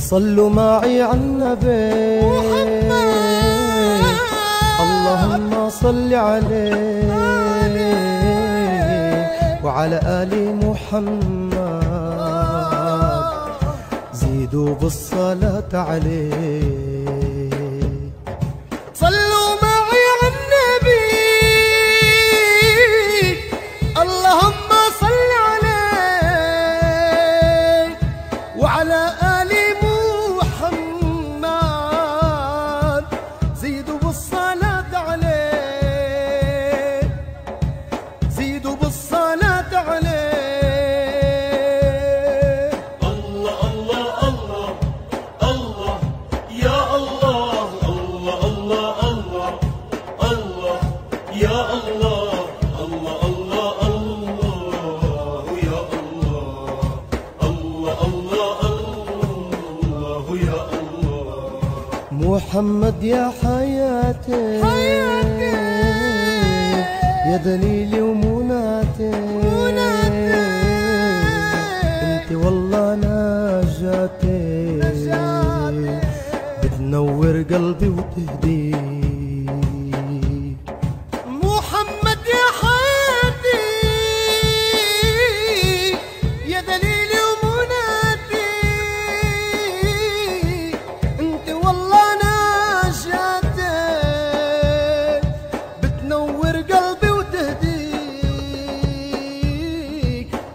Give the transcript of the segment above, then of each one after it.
صلوا معي على النبي. اللهم صل عليه. وعلى آل محمد. زيدوا بالصلاة عليه. محمد يا حياتي. حياتي. يا دليلي ومناتي. انت والله نجاتي. نجاتي. بتنور قلبي وتهدي. قلبي وتهديك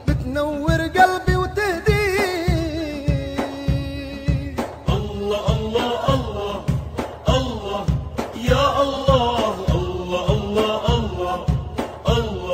بتنور قلبي وتهديك. الله الله الله الله يا الله الله الله الله الله.